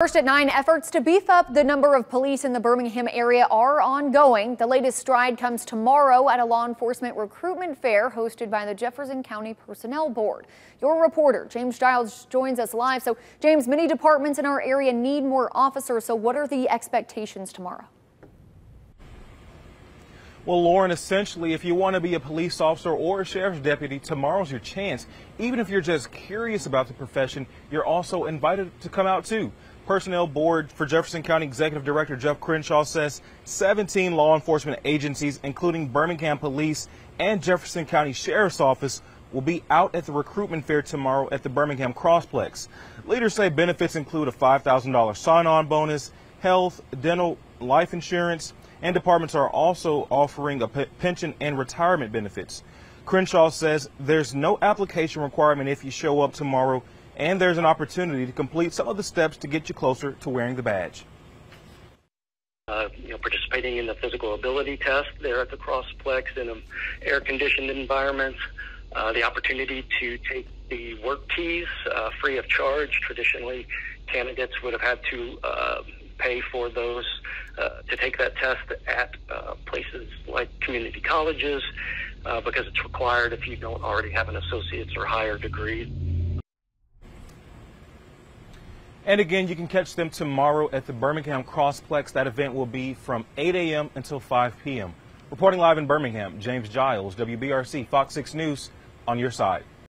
First at 9, efforts to beef up the number of police in the Birmingham area are ongoing. The latest stride comes tomorrow at a law enforcement recruitment fair hosted by the Jefferson County Personnel Board. Your reporter, James Giles, joins us live. So, James, many departments in our area need more officers. So, what are the expectations tomorrow? Well, Lauren, essentially, if you want to be a police officer or a sheriff's deputy, tomorrow's your chance. Even if you're just curious about the profession, you're also invited to come out too. Personnel Board for Jefferson County Executive Director Jeff Crenshaw says 17 law enforcement agencies, including Birmingham Police and Jefferson County Sheriff's Office, will be out at the recruitment fair tomorrow at the Birmingham Crossplex. Leaders say benefits include a $5,000 sign-on bonus, health, dental, life insurance, and departments are also offering a pension and retirement benefits. Crenshaw says there's no application requirement if you show up tomorrow and there's an opportunity to complete some of the steps to get you closer to wearing the badge. Uh, you know, participating in the physical ability test there at the Crossplex in an air-conditioned environment, uh, the opportunity to take the WorkKeys uh, free of charge. Traditionally, candidates would have had to uh, pay for those uh, to take that test at uh, places like community colleges because it's required if you don't already have an associate's or higher degree. And again, you can catch them tomorrow at the Birmingham Crossplex. That event will be from 8 a.m. until 5 p.m. Reporting live in Birmingham, James Giles, WBRC, Fox 6 News, on your side.